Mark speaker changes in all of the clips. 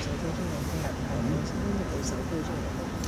Speaker 1: 手機中嘅係係我身邊嘅手機中嘅。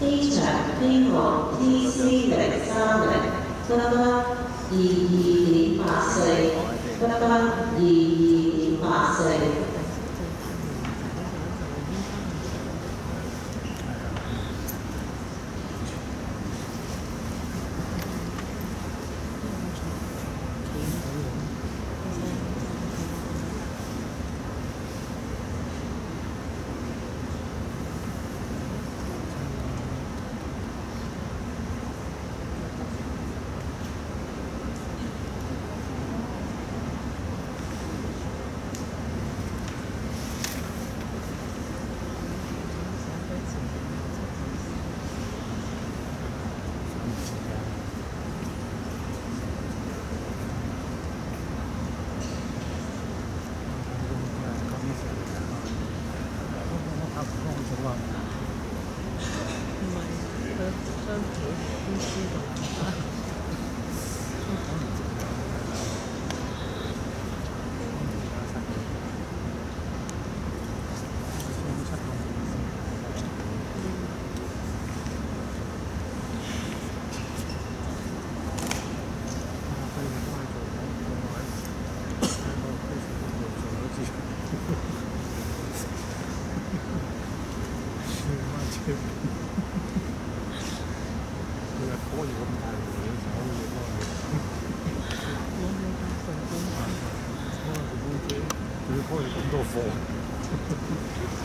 Speaker 2: 機場飛往 TC 零三零，得得二二點八四，得得二二點八四。
Speaker 3: 開咁多貨，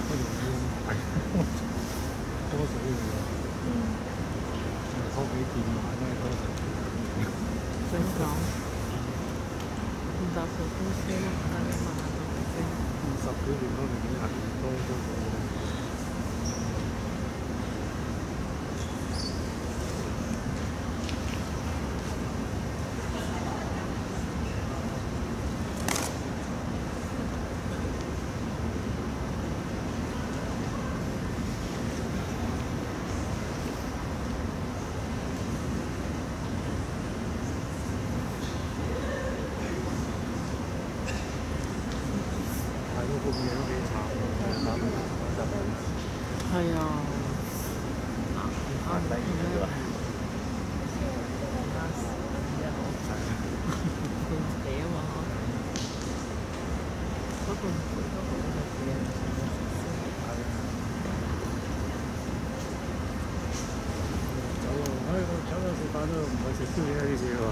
Speaker 3: 不如要买多水嘅喎，开几件买咧多水。
Speaker 1: 想讲五十个公司啦，但系万个公司。
Speaker 3: 二十几年都已经系多咗个。个嘢都几 慘喎，打到打到
Speaker 1: 係啊，
Speaker 3: 壓低咗啊！
Speaker 1: 幾啊嘛，不過唔會都好嘅嘢。
Speaker 3: 走喎，唉，我走咗食飯都唔係食宵夜呢啲喎。